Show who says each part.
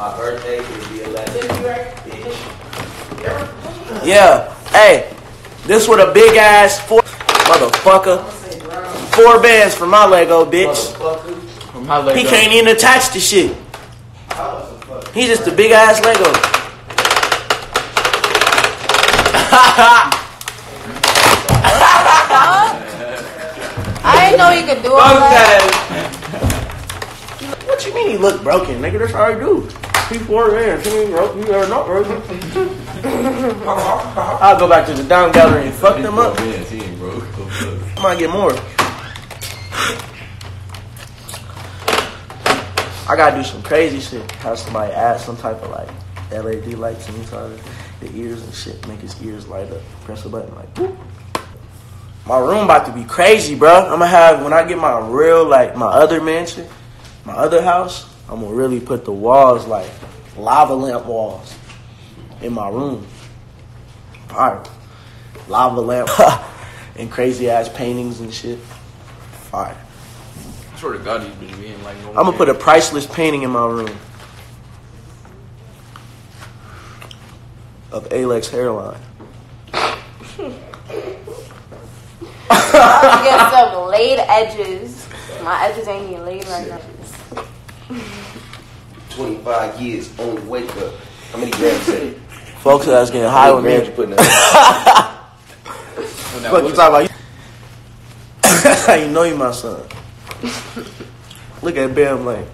Speaker 1: My birthday will be 11. Bitch.
Speaker 2: Yeah. Hey, this with a big ass four motherfucker. Four bands for my Lego, bitch.
Speaker 1: Motherfucker.
Speaker 3: From my Lego.
Speaker 2: He can't even attach the shit.
Speaker 1: I was a fuck.
Speaker 2: He's just a big ass Lego.
Speaker 4: I didn't know you could do all
Speaker 1: Fuck
Speaker 4: that.
Speaker 1: that.
Speaker 2: What you mean he look broken, nigga? That's how I do. Bands. He broke. You ever not broken? I'll go back to the down gallery and fuck them up. I might get more. I gotta do some crazy shit. Have somebody add some type of like LED lights inside the ears and shit. Make his ears light up. Press a button like. My room about to be crazy, bro. I'm gonna have when I get my real like my other mansion, my other house. I'm gonna really put the walls like lava lamp walls in my room. Fire, lava lamp and crazy ass paintings and shit. Fire.
Speaker 3: I swear to God, these bitches be in like no
Speaker 2: I'm gonna put a priceless painting in my room of Alex hairline.
Speaker 4: I get some laid edges. My edges ain't even laid right now.
Speaker 1: 25 years, only wake up. How many grams is it?
Speaker 2: Folks that's getting high
Speaker 1: How
Speaker 2: with
Speaker 1: many
Speaker 2: me.
Speaker 1: grams you putting up?
Speaker 2: What you talking about? You know you my son. Look at Bam like.